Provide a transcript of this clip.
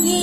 Yeah.